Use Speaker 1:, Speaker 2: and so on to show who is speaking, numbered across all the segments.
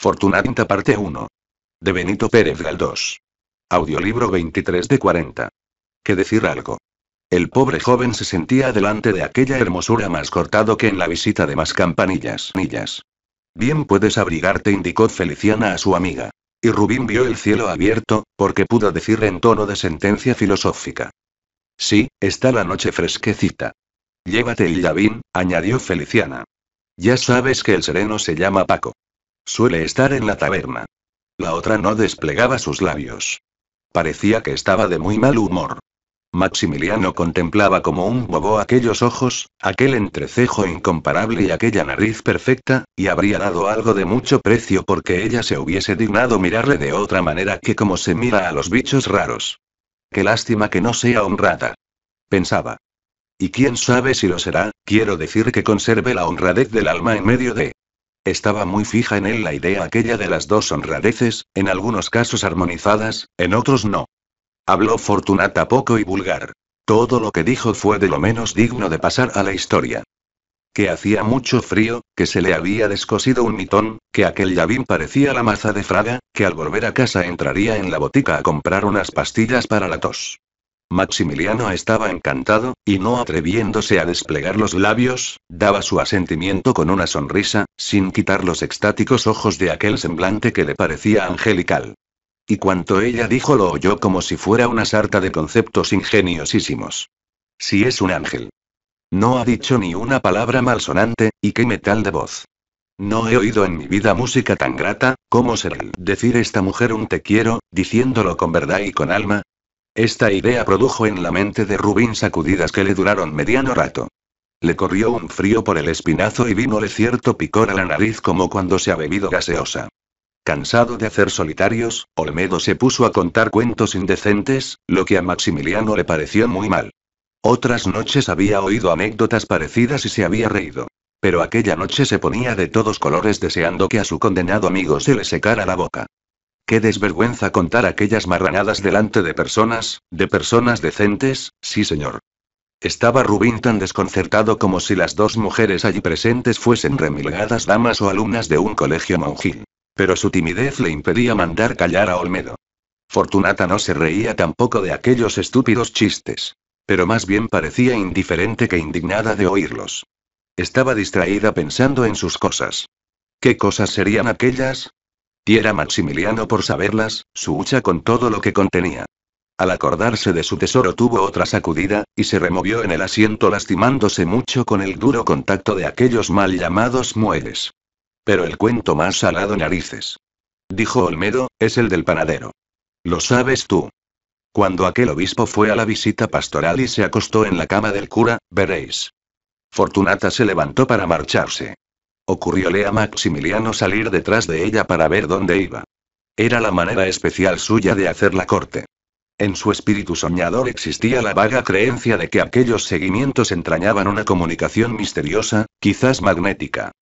Speaker 1: Fortunata parte 1. De Benito Pérez Galdós. Audiolibro 23 de 40. ¿Qué decir algo? El pobre joven se sentía delante de aquella hermosura más cortado que en la visita de más campanillas. Nillas. Bien puedes abrigarte, indicó Feliciana a su amiga. Y Rubín vio el cielo abierto, porque pudo decir en tono de sentencia filosófica. Sí, está la noche fresquecita. Llévate el llavín, añadió Feliciana. Ya sabes que el sereno se llama Paco. Suele estar en la taberna. La otra no desplegaba sus labios. Parecía que estaba de muy mal humor. Maximiliano contemplaba como un bobo aquellos ojos, aquel entrecejo incomparable y aquella nariz perfecta, y habría dado algo de mucho precio porque ella se hubiese dignado mirarle de otra manera que como se mira a los bichos raros. Qué lástima que no sea honrada. Pensaba. Y quién sabe si lo será, quiero decir que conserve la honradez del alma en medio de... Estaba muy fija en él la idea aquella de las dos honradeces, en algunos casos armonizadas, en otros no. Habló Fortunata poco y vulgar. Todo lo que dijo fue de lo menos digno de pasar a la historia. Que hacía mucho frío, que se le había descosido un mitón, que aquel llavín parecía la maza de Fraga, que al volver a casa entraría en la botica a comprar unas pastillas para la tos. Maximiliano estaba encantado, y no atreviéndose a desplegar los labios, daba su asentimiento con una sonrisa, sin quitar los extáticos ojos de aquel semblante que le parecía angelical. Y cuanto ella dijo lo oyó como si fuera una sarta de conceptos ingeniosísimos. Si es un ángel. No ha dicho ni una palabra malsonante, y qué metal de voz. No he oído en mi vida música tan grata, como será decir esta mujer un te quiero, diciéndolo con verdad y con alma. Esta idea produjo en la mente de Rubín sacudidas que le duraron mediano rato. Le corrió un frío por el espinazo y vínole cierto picor a la nariz como cuando se ha bebido gaseosa. Cansado de hacer solitarios, Olmedo se puso a contar cuentos indecentes, lo que a Maximiliano le pareció muy mal. Otras noches había oído anécdotas parecidas y se había reído. Pero aquella noche se ponía de todos colores deseando que a su condenado amigo se le secara la boca. Qué desvergüenza contar aquellas marranadas delante de personas, de personas decentes, sí señor. Estaba Rubín tan desconcertado como si las dos mujeres allí presentes fuesen remilgadas damas o alumnas de un colegio monjil. Pero su timidez le impedía mandar callar a Olmedo. Fortunata no se reía tampoco de aquellos estúpidos chistes. Pero más bien parecía indiferente que indignada de oírlos. Estaba distraída pensando en sus cosas. ¿Qué cosas serían aquellas? Diera Maximiliano por saberlas, su hucha con todo lo que contenía. Al acordarse de su tesoro tuvo otra sacudida, y se removió en el asiento lastimándose mucho con el duro contacto de aquellos mal llamados muebles. Pero el cuento más salado narices. Dijo Olmedo, es el del panadero. Lo sabes tú. Cuando aquel obispo fue a la visita pastoral y se acostó en la cama del cura, veréis. Fortunata se levantó para marcharse. Ocurrióle a Maximiliano salir detrás de ella para ver dónde iba. Era la manera especial suya de hacer la corte. En su espíritu soñador existía la vaga creencia de que aquellos seguimientos entrañaban una comunicación misteriosa, quizás magnética.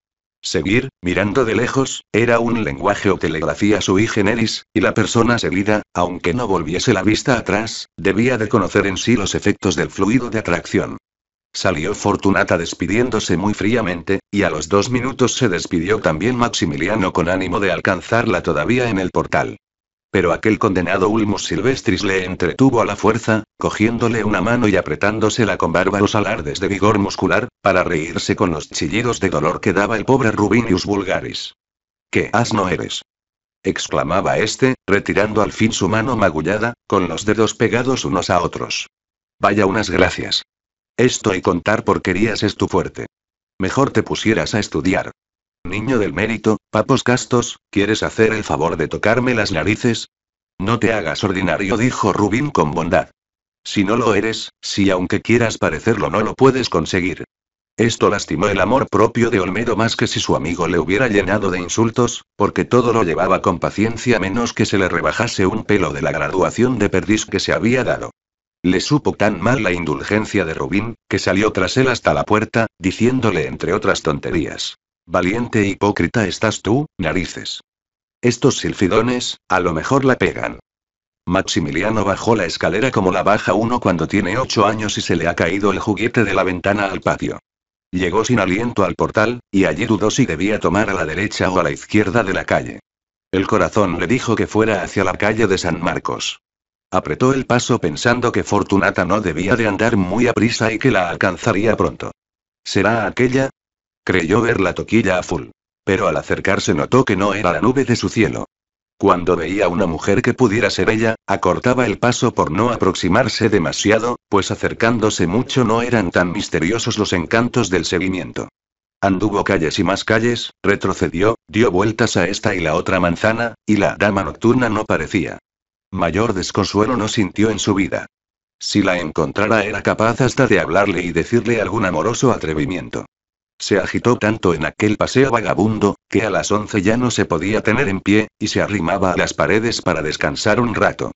Speaker 1: Seguir, mirando de lejos, era un lenguaje o telegrafía sui generis, y la persona seguida, aunque no volviese la vista atrás, debía de conocer en sí los efectos del fluido de atracción. Salió Fortunata despidiéndose muy fríamente, y a los dos minutos se despidió también Maximiliano con ánimo de alcanzarla todavía en el portal. Pero aquel condenado Ulmus Silvestris le entretuvo a la fuerza, cogiéndole una mano y apretándosela con bárbaros alardes de vigor muscular, para reírse con los chillidos de dolor que daba el pobre Rubinius Vulgaris. ¡Qué asno eres! exclamaba este, retirando al fin su mano magullada, con los dedos pegados unos a otros. Vaya unas gracias. Esto y contar porquerías es tu fuerte. Mejor te pusieras a estudiar. Niño del mérito, papos castos, ¿quieres hacer el favor de tocarme las narices? No te hagas ordinario, dijo Rubín con bondad. Si no lo eres, si aunque quieras parecerlo no lo puedes conseguir. Esto lastimó el amor propio de Olmedo más que si su amigo le hubiera llenado de insultos, porque todo lo llevaba con paciencia menos que se le rebajase un pelo de la graduación de perdiz que se había dado. Le supo tan mal la indulgencia de Rubín, que salió tras él hasta la puerta, diciéndole entre otras tonterías. Valiente hipócrita estás tú, narices. Estos silfidones, a lo mejor la pegan. Maximiliano bajó la escalera como la baja uno cuando tiene ocho años y se le ha caído el juguete de la ventana al patio. Llegó sin aliento al portal, y allí dudó si debía tomar a la derecha o a la izquierda de la calle. El corazón le dijo que fuera hacia la calle de San Marcos. Apretó el paso pensando que Fortunata no debía de andar muy a prisa y que la alcanzaría pronto. ¿Será aquella? Creyó ver la toquilla azul. Pero al acercarse notó que no era la nube de su cielo. Cuando veía una mujer que pudiera ser ella, acortaba el paso por no aproximarse demasiado, pues acercándose mucho no eran tan misteriosos los encantos del seguimiento. Anduvo calles y más calles, retrocedió, dio vueltas a esta y la otra manzana, y la dama nocturna no parecía. Mayor desconsuelo no sintió en su vida. Si la encontrara era capaz hasta de hablarle y decirle algún amoroso atrevimiento. Se agitó tanto en aquel paseo vagabundo, que a las once ya no se podía tener en pie, y se arrimaba a las paredes para descansar un rato.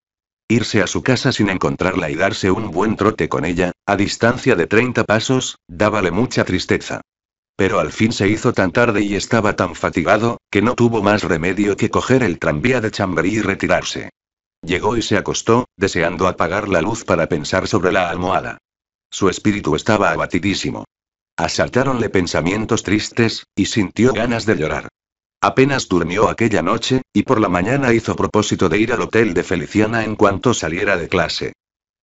Speaker 1: Irse a su casa sin encontrarla y darse un buen trote con ella, a distancia de treinta pasos, dábale mucha tristeza. Pero al fin se hizo tan tarde y estaba tan fatigado, que no tuvo más remedio que coger el tranvía de Chamberí y retirarse. Llegó y se acostó, deseando apagar la luz para pensar sobre la almohada. Su espíritu estaba abatidísimo. Asaltáronle pensamientos tristes, y sintió ganas de llorar. Apenas durmió aquella noche, y por la mañana hizo propósito de ir al hotel de Feliciana en cuanto saliera de clase.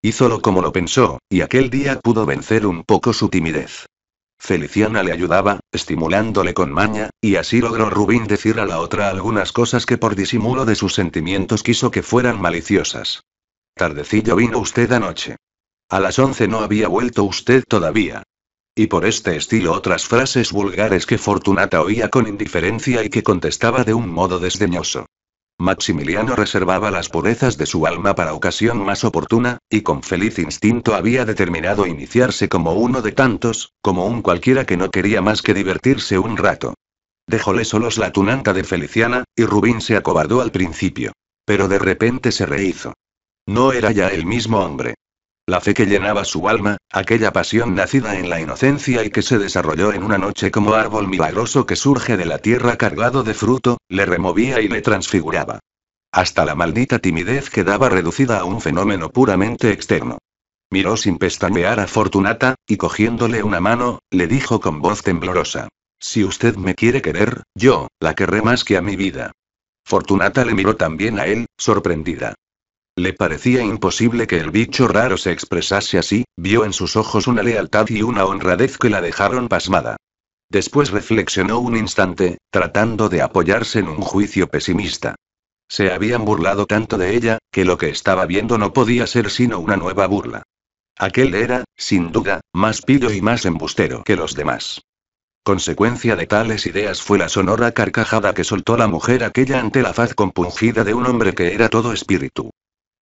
Speaker 1: Hízolo como lo pensó, y aquel día pudo vencer un poco su timidez. Feliciana le ayudaba, estimulándole con maña, y así logró Rubín decir a la otra algunas cosas que por disimulo de sus sentimientos quiso que fueran maliciosas. Tardecillo vino usted anoche. A las once no había vuelto usted todavía. Y por este estilo otras frases vulgares que Fortunata oía con indiferencia y que contestaba de un modo desdeñoso. Maximiliano reservaba las purezas de su alma para ocasión más oportuna, y con feliz instinto había determinado iniciarse como uno de tantos, como un cualquiera que no quería más que divertirse un rato. Dejóle solos la tunanta de Feliciana, y Rubín se acobardó al principio. Pero de repente se rehizo. No era ya el mismo hombre. La fe que llenaba su alma, aquella pasión nacida en la inocencia y que se desarrolló en una noche como árbol milagroso que surge de la tierra cargado de fruto, le removía y le transfiguraba. Hasta la maldita timidez quedaba reducida a un fenómeno puramente externo. Miró sin pestañear a Fortunata, y cogiéndole una mano, le dijo con voz temblorosa. Si usted me quiere querer, yo, la querré más que a mi vida. Fortunata le miró también a él, sorprendida. Le parecía imposible que el bicho raro se expresase así, vio en sus ojos una lealtad y una honradez que la dejaron pasmada. Después reflexionó un instante, tratando de apoyarse en un juicio pesimista. Se habían burlado tanto de ella, que lo que estaba viendo no podía ser sino una nueva burla. Aquel era, sin duda, más pillo y más embustero que los demás. Consecuencia de tales ideas fue la sonora carcajada que soltó la mujer aquella ante la faz compungida de un hombre que era todo espíritu.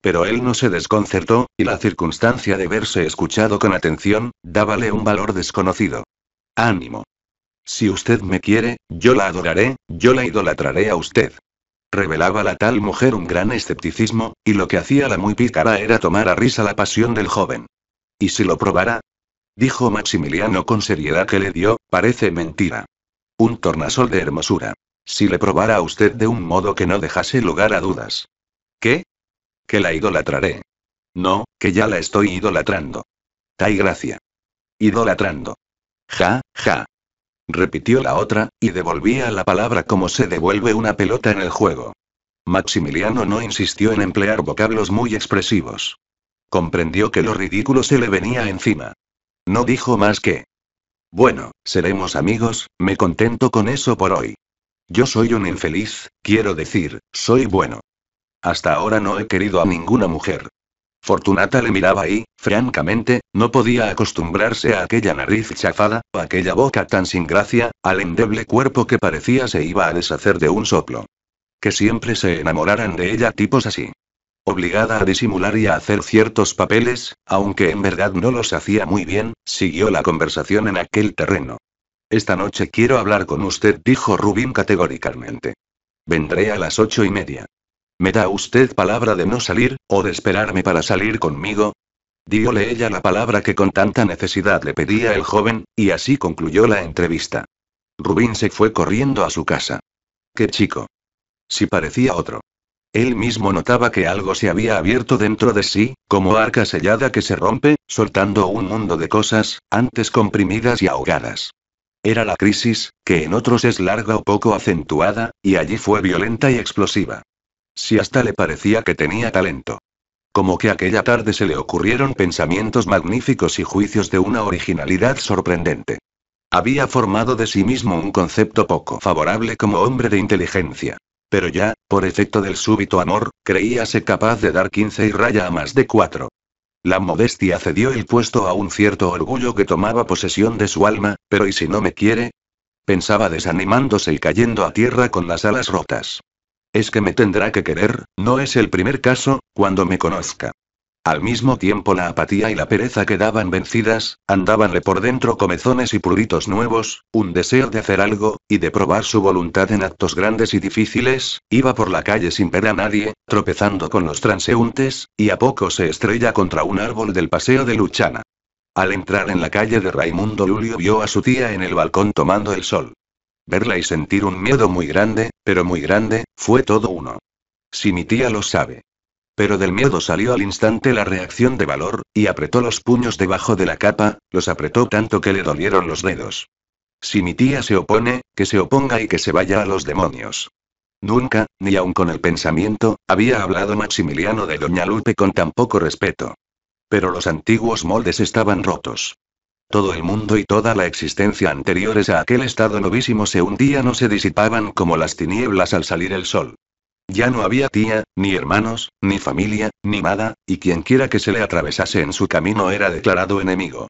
Speaker 1: Pero él no se desconcertó, y la circunstancia de verse escuchado con atención, dábale un valor desconocido. Ánimo. Si usted me quiere, yo la adoraré, yo la idolatraré a usted. Revelaba la tal mujer un gran escepticismo, y lo que hacía la muy pícara era tomar a risa la pasión del joven. ¿Y si lo probara? Dijo Maximiliano con seriedad que le dio, parece mentira. Un tornasol de hermosura. Si le probara a usted de un modo que no dejase lugar a dudas. ¿Qué? Que la idolatraré. No, que ya la estoy idolatrando. Tai gracia. Idolatrando. Ja, ja. Repitió la otra, y devolvía la palabra como se devuelve una pelota en el juego. Maximiliano no insistió en emplear vocablos muy expresivos. Comprendió que lo ridículo se le venía encima. No dijo más que. Bueno, seremos amigos, me contento con eso por hoy. Yo soy un infeliz, quiero decir, soy bueno. Hasta ahora no he querido a ninguna mujer. Fortunata le miraba y, francamente, no podía acostumbrarse a aquella nariz chafada, a aquella boca tan sin gracia, al endeble cuerpo que parecía se iba a deshacer de un soplo. Que siempre se enamoraran de ella tipos así. Obligada a disimular y a hacer ciertos papeles, aunque en verdad no los hacía muy bien, siguió la conversación en aquel terreno. Esta noche quiero hablar con usted, dijo Rubín categóricamente. Vendré a las ocho y media. ¿Me da usted palabra de no salir, o de esperarme para salir conmigo? Díole ella la palabra que con tanta necesidad le pedía el joven, y así concluyó la entrevista. Rubín se fue corriendo a su casa. ¡Qué chico! Si parecía otro. Él mismo notaba que algo se había abierto dentro de sí, como arca sellada que se rompe, soltando un mundo de cosas, antes comprimidas y ahogadas. Era la crisis, que en otros es larga o poco acentuada, y allí fue violenta y explosiva. Si hasta le parecía que tenía talento. Como que aquella tarde se le ocurrieron pensamientos magníficos y juicios de una originalidad sorprendente. Había formado de sí mismo un concepto poco favorable como hombre de inteligencia. Pero ya, por efecto del súbito amor, creíase capaz de dar 15 y raya a más de cuatro. La modestia cedió el puesto a un cierto orgullo que tomaba posesión de su alma, pero ¿y si no me quiere? Pensaba desanimándose y cayendo a tierra con las alas rotas. Es que me tendrá que querer, no es el primer caso, cuando me conozca. Al mismo tiempo la apatía y la pereza quedaban vencidas, andábanle por dentro comezones y pruritos nuevos, un deseo de hacer algo, y de probar su voluntad en actos grandes y difíciles, iba por la calle sin ver a nadie, tropezando con los transeúntes, y a poco se estrella contra un árbol del paseo de Luchana. Al entrar en la calle de Raimundo Lulio vio a su tía en el balcón tomando el sol. Verla y sentir un miedo muy grande, pero muy grande, fue todo uno. Si mi tía lo sabe. Pero del miedo salió al instante la reacción de valor, y apretó los puños debajo de la capa, los apretó tanto que le dolieron los dedos. Si mi tía se opone, que se oponga y que se vaya a los demonios. Nunca, ni aun con el pensamiento, había hablado Maximiliano de Doña Lupe con tan poco respeto. Pero los antiguos moldes estaban rotos. Todo el mundo y toda la existencia anteriores a aquel estado novísimo se hundían o se disipaban como las tinieblas al salir el sol. Ya no había tía, ni hermanos, ni familia, ni nada, y quienquiera que se le atravesase en su camino era declarado enemigo.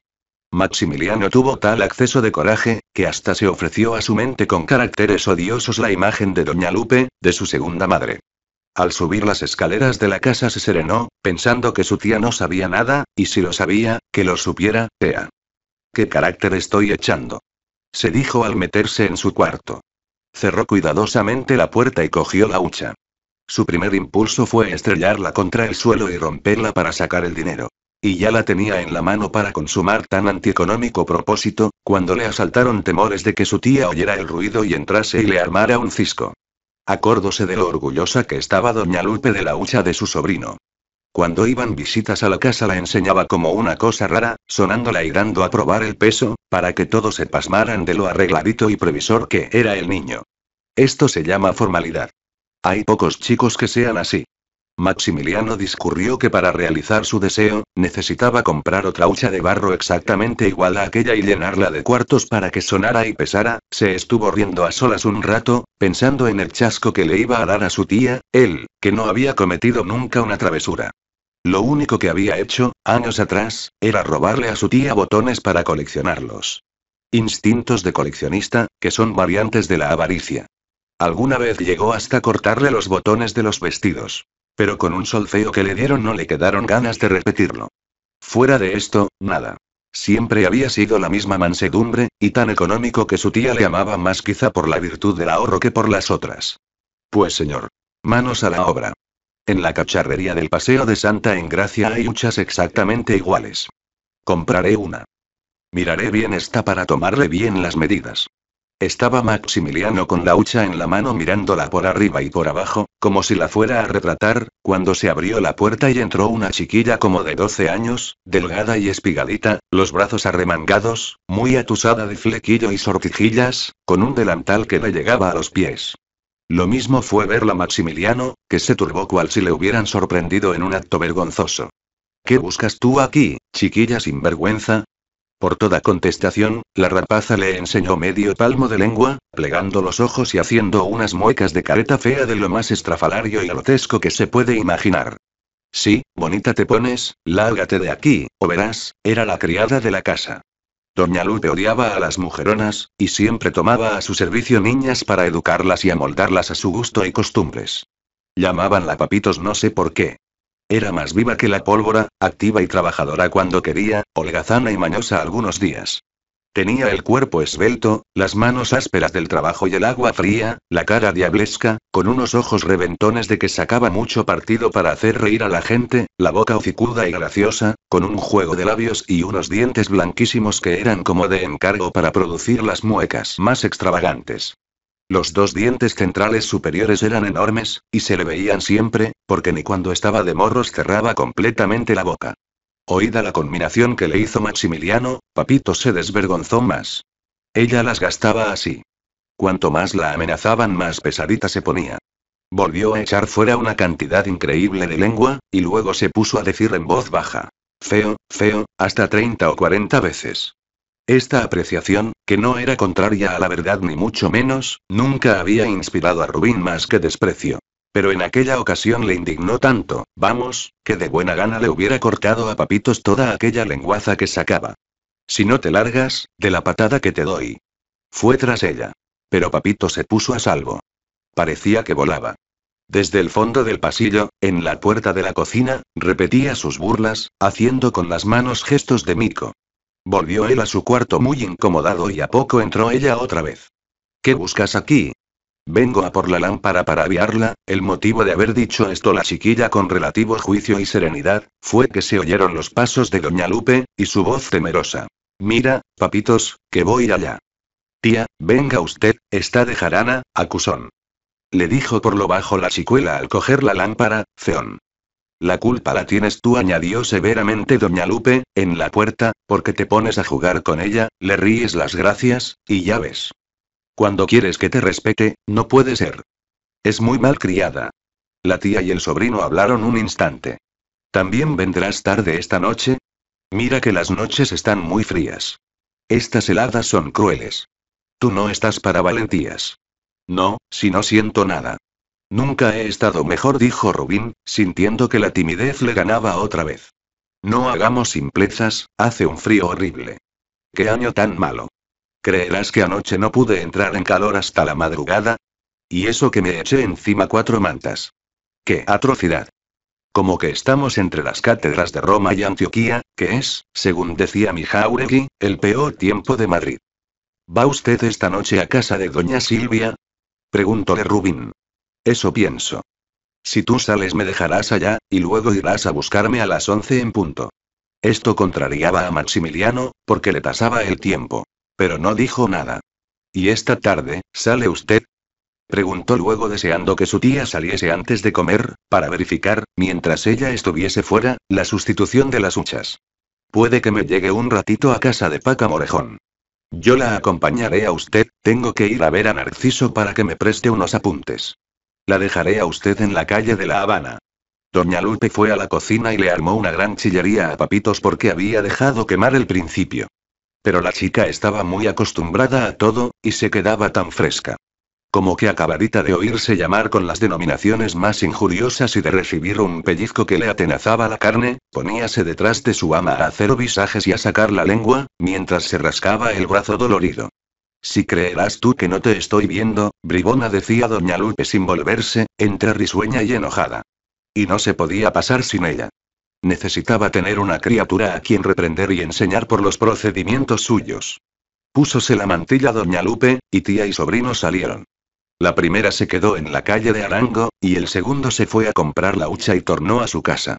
Speaker 1: Maximiliano tuvo tal acceso de coraje, que hasta se ofreció a su mente con caracteres odiosos la imagen de Doña Lupe, de su segunda madre. Al subir las escaleras de la casa se serenó, pensando que su tía no sabía nada, y si lo sabía, que lo supiera, tea. ¿Qué carácter estoy echando? Se dijo al meterse en su cuarto. Cerró cuidadosamente la puerta y cogió la hucha. Su primer impulso fue estrellarla contra el suelo y romperla para sacar el dinero. Y ya la tenía en la mano para consumar tan antieconómico propósito, cuando le asaltaron temores de que su tía oyera el ruido y entrase y le armara un cisco. Acordóse de lo orgullosa que estaba doña Lupe de la hucha de su sobrino. Cuando iban visitas a la casa la enseñaba como una cosa rara, sonándola y dando a probar el peso, para que todos se pasmaran de lo arregladito y previsor que era el niño. Esto se llama formalidad. Hay pocos chicos que sean así. Maximiliano discurrió que para realizar su deseo, necesitaba comprar otra hucha de barro exactamente igual a aquella y llenarla de cuartos para que sonara y pesara, se estuvo riendo a solas un rato, pensando en el chasco que le iba a dar a su tía, él, que no había cometido nunca una travesura. Lo único que había hecho, años atrás, era robarle a su tía botones para coleccionarlos. Instintos de coleccionista, que son variantes de la avaricia. Alguna vez llegó hasta cortarle los botones de los vestidos. Pero con un solfeo que le dieron no le quedaron ganas de repetirlo. Fuera de esto, nada. Siempre había sido la misma mansedumbre, y tan económico que su tía le amaba más quizá por la virtud del ahorro que por las otras. Pues señor. Manos a la obra. En la cacharrería del Paseo de Santa Engracia hay huchas exactamente iguales. Compraré una. Miraré bien esta para tomarle bien las medidas. Estaba Maximiliano con la hucha en la mano mirándola por arriba y por abajo, como si la fuera a retratar, cuando se abrió la puerta y entró una chiquilla como de 12 años, delgada y espigadita, los brazos arremangados, muy atusada de flequillo y sortijillas, con un delantal que le llegaba a los pies. Lo mismo fue verla Maximiliano, que se turbó cual si le hubieran sorprendido en un acto vergonzoso. ¿Qué buscas tú aquí, chiquilla sin vergüenza? Por toda contestación, la rapaza le enseñó medio palmo de lengua, plegando los ojos y haciendo unas muecas de careta fea de lo más estrafalario y grotesco que se puede imaginar. Sí, bonita te pones, lárgate de aquí, o verás, era la criada de la casa. Doña Lupe odiaba a las mujeronas, y siempre tomaba a su servicio niñas para educarlas y amoldarlas a su gusto y costumbres. Llamaban papitos no sé por qué. Era más viva que la pólvora, activa y trabajadora cuando quería, holgazana y mañosa algunos días. Tenía el cuerpo esbelto, las manos ásperas del trabajo y el agua fría, la cara diablesca, con unos ojos reventones de que sacaba mucho partido para hacer reír a la gente, la boca hocicuda y graciosa, con un juego de labios y unos dientes blanquísimos que eran como de encargo para producir las muecas más extravagantes. Los dos dientes centrales superiores eran enormes, y se le veían siempre, porque ni cuando estaba de morros cerraba completamente la boca. Oída la conminación que le hizo Maximiliano, Papito se desvergonzó más. Ella las gastaba así. Cuanto más la amenazaban, más pesadita se ponía. Volvió a echar fuera una cantidad increíble de lengua, y luego se puso a decir en voz baja. Feo, feo, hasta 30 o 40 veces. Esta apreciación, que no era contraria a la verdad ni mucho menos, nunca había inspirado a Rubín más que desprecio. Pero en aquella ocasión le indignó tanto, vamos, que de buena gana le hubiera cortado a papitos toda aquella lenguaza que sacaba. Si no te largas, de la patada que te doy. Fue tras ella. Pero papito se puso a salvo. Parecía que volaba. Desde el fondo del pasillo, en la puerta de la cocina, repetía sus burlas, haciendo con las manos gestos de mico. Volvió él a su cuarto muy incomodado y a poco entró ella otra vez. ¿Qué buscas aquí? Vengo a por la lámpara para aviarla, el motivo de haber dicho esto la chiquilla con relativo juicio y serenidad, fue que se oyeron los pasos de Doña Lupe, y su voz temerosa. Mira, papitos, que voy allá. Tía, venga usted, está de jarana, acusón. Le dijo por lo bajo la chicuela al coger la lámpara, Feón. La culpa la tienes tú, añadió severamente Doña Lupe, en la puerta, porque te pones a jugar con ella, le ríes las gracias, y ya ves. Cuando quieres que te respete, no puede ser. Es muy mal criada. La tía y el sobrino hablaron un instante. ¿También vendrás tarde esta noche? Mira que las noches están muy frías. Estas heladas son crueles. Tú no estás para valentías. No, si no siento nada. Nunca he estado mejor, dijo Rubín, sintiendo que la timidez le ganaba otra vez. No hagamos simplezas, hace un frío horrible. Qué año tan malo. ¿Creerás que anoche no pude entrar en calor hasta la madrugada? Y eso que me eché encima cuatro mantas. ¡Qué atrocidad! Como que estamos entre las cátedras de Roma y Antioquía, que es, según decía mi Jauregui, el peor tiempo de Madrid. ¿Va usted esta noche a casa de doña Silvia? Preguntóle Rubín. Eso pienso. Si tú sales me dejarás allá, y luego irás a buscarme a las once en punto. Esto contrariaba a Maximiliano, porque le pasaba el tiempo. Pero no dijo nada. ¿Y esta tarde, sale usted? Preguntó luego deseando que su tía saliese antes de comer, para verificar, mientras ella estuviese fuera, la sustitución de las huchas. Puede que me llegue un ratito a casa de Paca Morejón. Yo la acompañaré a usted, tengo que ir a ver a Narciso para que me preste unos apuntes. La dejaré a usted en la calle de La Habana. Doña Lupe fue a la cocina y le armó una gran chillería a Papitos porque había dejado quemar el principio. Pero la chica estaba muy acostumbrada a todo, y se quedaba tan fresca. Como que acabadita de oírse llamar con las denominaciones más injuriosas y de recibir un pellizco que le atenazaba la carne, poníase detrás de su ama a hacer visajes y a sacar la lengua, mientras se rascaba el brazo dolorido. Si creerás tú que no te estoy viendo, bribona decía doña Lupe sin volverse, entre risueña y enojada. Y no se podía pasar sin ella. Necesitaba tener una criatura a quien reprender y enseñar por los procedimientos suyos. Púsose la mantilla doña Lupe, y tía y sobrino salieron. La primera se quedó en la calle de Arango, y el segundo se fue a comprar la hucha y tornó a su casa.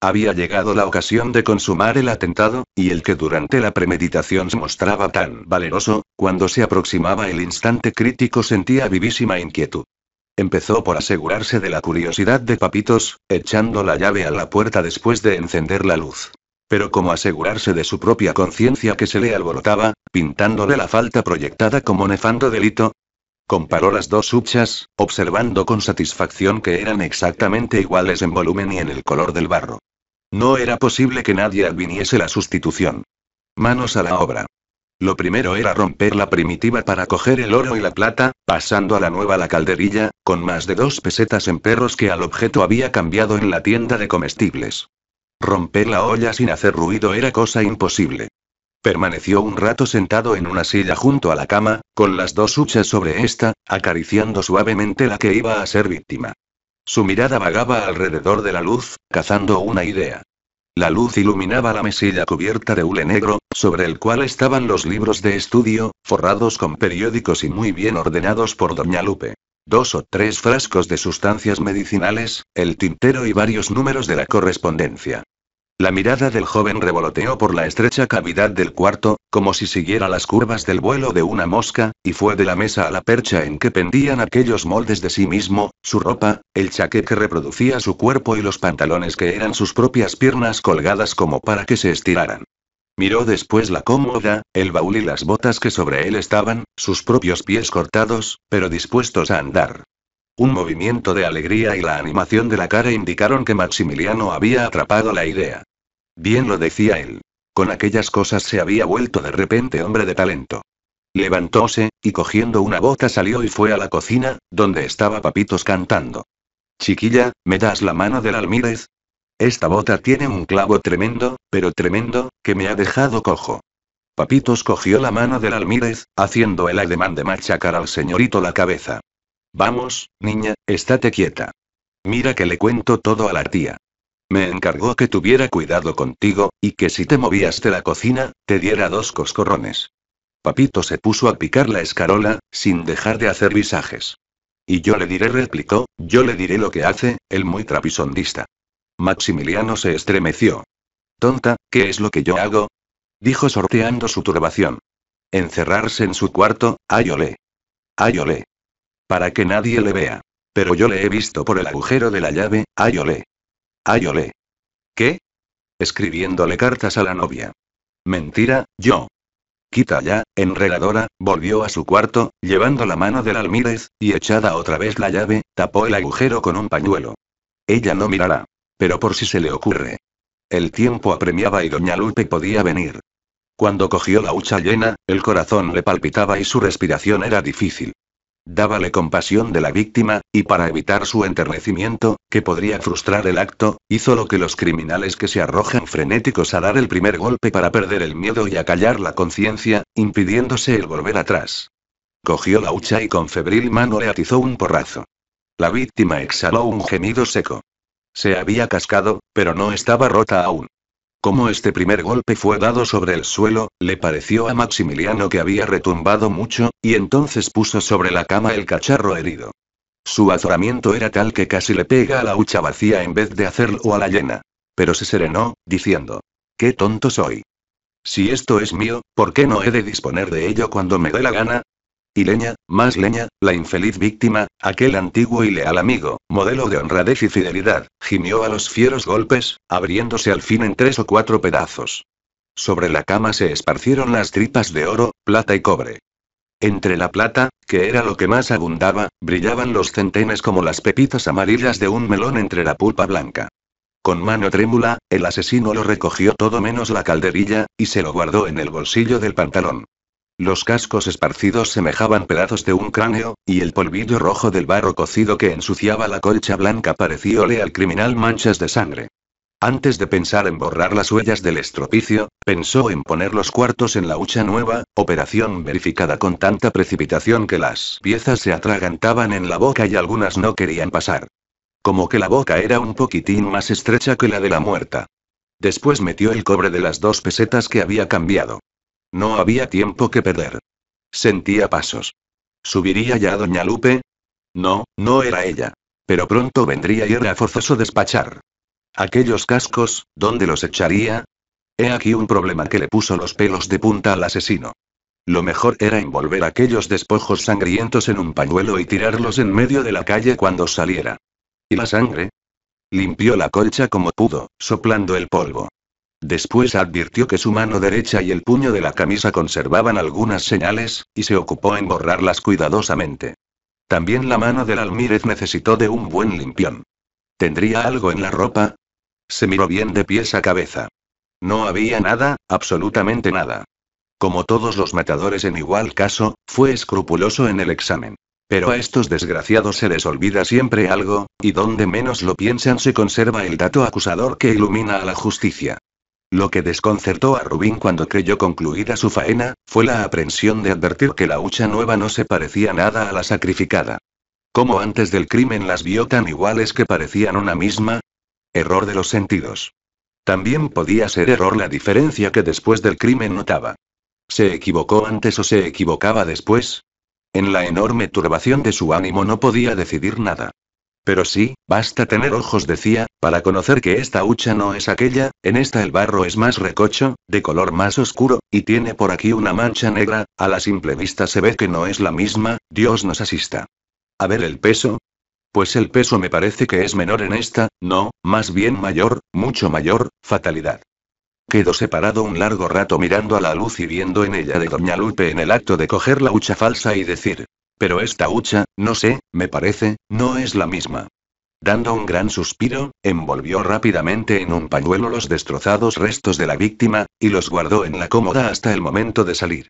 Speaker 1: Había llegado la ocasión de consumar el atentado, y el que durante la premeditación se mostraba tan valeroso, cuando se aproximaba el instante crítico sentía vivísima inquietud. Empezó por asegurarse de la curiosidad de Papitos, echando la llave a la puerta después de encender la luz. Pero como asegurarse de su propia conciencia que se le alborotaba, pintándole la falta proyectada como nefando delito. Comparó las dos huchas, observando con satisfacción que eran exactamente iguales en volumen y en el color del barro. No era posible que nadie adviniese la sustitución. Manos a la obra. Lo primero era romper la primitiva para coger el oro y la plata, pasando a la nueva la calderilla, con más de dos pesetas en perros que al objeto había cambiado en la tienda de comestibles. Romper la olla sin hacer ruido era cosa imposible. Permaneció un rato sentado en una silla junto a la cama, con las dos huchas sobre esta, acariciando suavemente la que iba a ser víctima. Su mirada vagaba alrededor de la luz, cazando una idea. La luz iluminaba la mesilla cubierta de hule negro, sobre el cual estaban los libros de estudio, forrados con periódicos y muy bien ordenados por Doña Lupe. Dos o tres frascos de sustancias medicinales, el tintero y varios números de la correspondencia. La mirada del joven revoloteó por la estrecha cavidad del cuarto, como si siguiera las curvas del vuelo de una mosca, y fue de la mesa a la percha en que pendían aquellos moldes de sí mismo, su ropa, el chaqué que reproducía su cuerpo y los pantalones que eran sus propias piernas colgadas como para que se estiraran. Miró después la cómoda, el baúl y las botas que sobre él estaban, sus propios pies cortados, pero dispuestos a andar. Un movimiento de alegría y la animación de la cara indicaron que Maximiliano había atrapado la idea. Bien lo decía él. Con aquellas cosas se había vuelto de repente hombre de talento. Levantóse, y cogiendo una bota salió y fue a la cocina, donde estaba Papitos cantando. Chiquilla, ¿me das la mano del almírez? Esta bota tiene un clavo tremendo, pero tremendo, que me ha dejado cojo. Papitos cogió la mano del almírez, haciendo el ademán de machacar al señorito la cabeza. Vamos, niña, estate quieta. Mira que le cuento todo a la tía. Me encargó que tuviera cuidado contigo, y que si te movías de la cocina, te diera dos coscorrones. Papito se puso a picar la escarola, sin dejar de hacer visajes. Y yo le diré, replicó, yo le diré lo que hace, el muy trapisondista. Maximiliano se estremeció. Tonta, ¿qué es lo que yo hago? Dijo sorteando su turbación. Encerrarse en su cuarto, ayole. Ayole. Para que nadie le vea. Pero yo le he visto por el agujero de la llave, ayole. Ayole. ¿Qué? Escribiéndole cartas a la novia. Mentira, yo. Quita ya, enredadora, volvió a su cuarto, llevando la mano del almírez, y echada otra vez la llave, tapó el agujero con un pañuelo. Ella no mirará. Pero por si se le ocurre. El tiempo apremiaba y doña Lupe podía venir. Cuando cogió la hucha llena, el corazón le palpitaba y su respiración era difícil. Dábale compasión de la víctima, y para evitar su enternecimiento, que podría frustrar el acto, hizo lo que los criminales que se arrojan frenéticos a dar el primer golpe para perder el miedo y acallar la conciencia, impidiéndose el volver atrás. Cogió la hucha y con febril mano le atizó un porrazo. La víctima exhaló un gemido seco. Se había cascado, pero no estaba rota aún. Como este primer golpe fue dado sobre el suelo, le pareció a Maximiliano que había retumbado mucho, y entonces puso sobre la cama el cacharro herido. Su azoramiento era tal que casi le pega a la hucha vacía en vez de hacerlo a la llena. Pero se serenó, diciendo: ¡Qué tonto soy! Si esto es mío, ¿por qué no he de disponer de ello cuando me dé la gana? Y leña, más leña, la infeliz víctima, aquel antiguo y leal amigo, modelo de honradez y fidelidad, gimió a los fieros golpes, abriéndose al fin en tres o cuatro pedazos. Sobre la cama se esparcieron las tripas de oro, plata y cobre. Entre la plata, que era lo que más abundaba, brillaban los centenes como las pepitas amarillas de un melón entre la pulpa blanca. Con mano trémula, el asesino lo recogió todo menos la calderilla, y se lo guardó en el bolsillo del pantalón. Los cascos esparcidos semejaban pedazos de un cráneo, y el polvillo rojo del barro cocido que ensuciaba la colcha blanca parecióle al criminal manchas de sangre. Antes de pensar en borrar las huellas del estropicio, pensó en poner los cuartos en la hucha nueva, operación verificada con tanta precipitación que las piezas se atragantaban en la boca y algunas no querían pasar. Como que la boca era un poquitín más estrecha que la de la muerta. Después metió el cobre de las dos pesetas que había cambiado. No había tiempo que perder. Sentía pasos. ¿Subiría ya Doña Lupe? No, no era ella. Pero pronto vendría y era forzoso despachar. Aquellos cascos, ¿dónde los echaría? He aquí un problema que le puso los pelos de punta al asesino. Lo mejor era envolver aquellos despojos sangrientos en un pañuelo y tirarlos en medio de la calle cuando saliera. ¿Y la sangre? Limpió la colcha como pudo, soplando el polvo. Después advirtió que su mano derecha y el puño de la camisa conservaban algunas señales, y se ocupó en borrarlas cuidadosamente. También la mano del almírez necesitó de un buen limpión. ¿Tendría algo en la ropa? Se miró bien de pies a cabeza. No había nada, absolutamente nada. Como todos los matadores en igual caso, fue escrupuloso en el examen. Pero a estos desgraciados se les olvida siempre algo, y donde menos lo piensan se conserva el dato acusador que ilumina a la justicia. Lo que desconcertó a Rubín cuando creyó concluida su faena, fue la aprensión de advertir que la hucha nueva no se parecía nada a la sacrificada. Como antes del crimen las vio tan iguales que parecían una misma? Error de los sentidos. También podía ser error la diferencia que después del crimen notaba. ¿Se equivocó antes o se equivocaba después? En la enorme turbación de su ánimo no podía decidir nada. Pero sí, basta tener ojos, decía, para conocer que esta hucha no es aquella, en esta el barro es más recocho, de color más oscuro, y tiene por aquí una mancha negra, a la simple vista se ve que no es la misma, Dios nos asista. A ver el peso. Pues el peso me parece que es menor en esta, no, más bien mayor, mucho mayor, fatalidad. Quedó separado un largo rato mirando a la luz y viendo en ella de Doña Lupe en el acto de coger la hucha falsa y decir. Pero esta hucha, no sé, me parece, no es la misma. Dando un gran suspiro, envolvió rápidamente en un pañuelo los destrozados restos de la víctima, y los guardó en la cómoda hasta el momento de salir.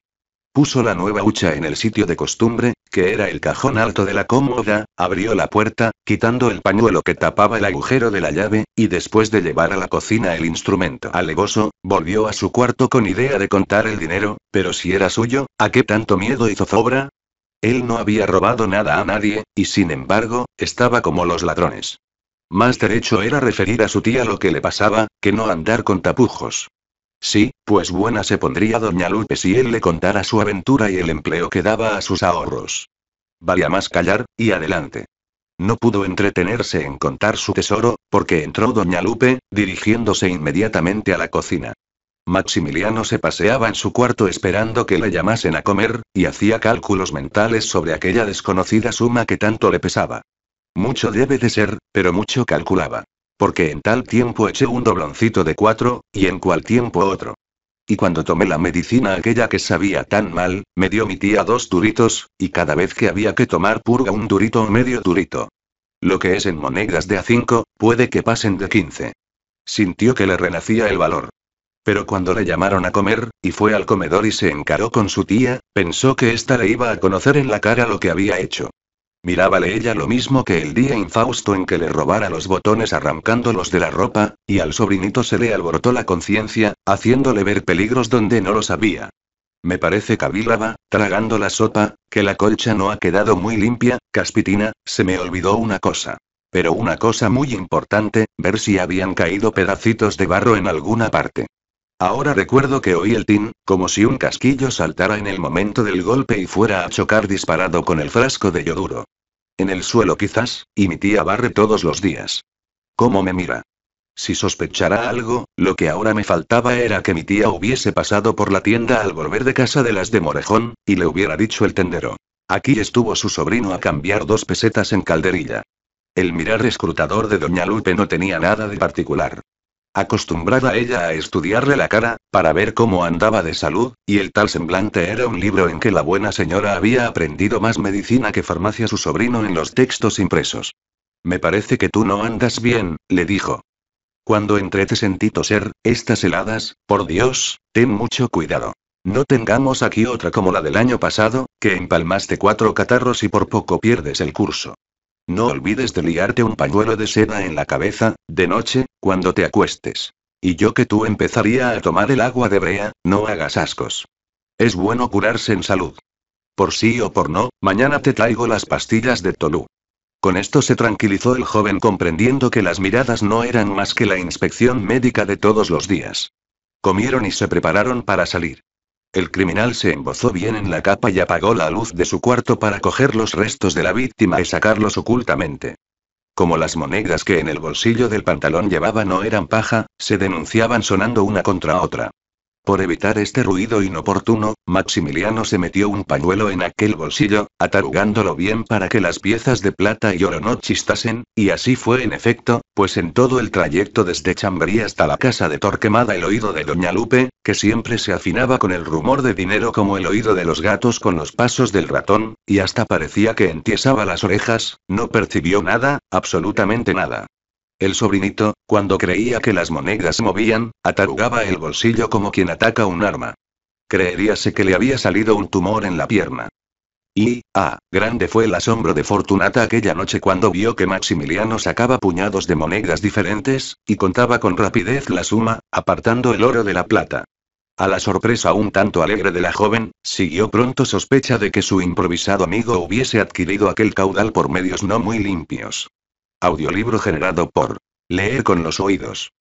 Speaker 1: Puso la nueva hucha en el sitio de costumbre, que era el cajón alto de la cómoda, abrió la puerta, quitando el pañuelo que tapaba el agujero de la llave, y después de llevar a la cocina el instrumento alevoso, volvió a su cuarto con idea de contar el dinero, pero si era suyo, ¿a qué tanto miedo y zozobra? Él no había robado nada a nadie, y sin embargo, estaba como los ladrones. Más derecho era referir a su tía lo que le pasaba, que no andar con tapujos. Sí, pues buena se pondría doña Lupe si él le contara su aventura y el empleo que daba a sus ahorros. Valía más callar, y adelante. No pudo entretenerse en contar su tesoro, porque entró doña Lupe, dirigiéndose inmediatamente a la cocina. Maximiliano se paseaba en su cuarto esperando que le llamasen a comer, y hacía cálculos mentales sobre aquella desconocida suma que tanto le pesaba. Mucho debe de ser, pero mucho calculaba. Porque en tal tiempo eché un dobloncito de cuatro, y en cual tiempo otro. Y cuando tomé la medicina aquella que sabía tan mal, me dio mi tía dos duritos, y cada vez que había que tomar purga un durito o medio durito. Lo que es en monedas de a cinco, puede que pasen de quince. Sintió que le renacía el valor. Pero cuando le llamaron a comer, y fue al comedor y se encaró con su tía, pensó que ésta le iba a conocer en la cara lo que había hecho. Mirábale ella lo mismo que el día infausto en que le robara los botones arrancándolos de la ropa, y al sobrinito se le alborotó la conciencia, haciéndole ver peligros donde no los había. Me parece cavilaba, tragando la sopa, que la colcha no ha quedado muy limpia, Caspitina, se me olvidó una cosa. Pero una cosa muy importante, ver si habían caído pedacitos de barro en alguna parte. Ahora recuerdo que oí el tin, como si un casquillo saltara en el momento del golpe y fuera a chocar disparado con el frasco de yoduro. En el suelo quizás, y mi tía barre todos los días. ¿Cómo me mira? Si sospechara algo, lo que ahora me faltaba era que mi tía hubiese pasado por la tienda al volver de casa de las de Morejón, y le hubiera dicho el tendero. Aquí estuvo su sobrino a cambiar dos pesetas en calderilla. El mirar escrutador de Doña Lupe no tenía nada de particular. Acostumbrada ella a estudiarle la cara, para ver cómo andaba de salud, y el tal semblante era un libro en que la buena señora había aprendido más medicina que farmacia su sobrino en los textos impresos. Me parece que tú no andas bien, le dijo. Cuando entré te sentí toser, estas heladas, por Dios, ten mucho cuidado. No tengamos aquí otra como la del año pasado, que empalmaste cuatro catarros y por poco pierdes el curso. No olvides de liarte un pañuelo de seda en la cabeza, de noche, cuando te acuestes. Y yo que tú empezaría a tomar el agua de brea, no hagas ascos. Es bueno curarse en salud. Por sí o por no, mañana te traigo las pastillas de Tolú. Con esto se tranquilizó el joven comprendiendo que las miradas no eran más que la inspección médica de todos los días. Comieron y se prepararon para salir. El criminal se embozó bien en la capa y apagó la luz de su cuarto para coger los restos de la víctima y sacarlos ocultamente. Como las monedas que en el bolsillo del pantalón llevaba no eran paja, se denunciaban sonando una contra otra. Por evitar este ruido inoportuno, Maximiliano se metió un pañuelo en aquel bolsillo, atarugándolo bien para que las piezas de plata y oro no chistasen, y así fue en efecto, pues en todo el trayecto desde Chamberí hasta la casa de Torquemada el oído de Doña Lupe, que siempre se afinaba con el rumor de dinero como el oído de los gatos con los pasos del ratón, y hasta parecía que entiesaba las orejas, no percibió nada, absolutamente nada. El sobrinito, cuando creía que las monedas se movían, atarugaba el bolsillo como quien ataca un arma. Creeríase que le había salido un tumor en la pierna. Y, ah, grande fue el asombro de Fortunata aquella noche cuando vio que Maximiliano sacaba puñados de monedas diferentes, y contaba con rapidez la suma, apartando el oro de la plata. A la sorpresa un tanto alegre de la joven, siguió pronto sospecha de que su improvisado amigo hubiese adquirido aquel caudal por medios no muy limpios. Audiolibro generado por Leer con los oídos.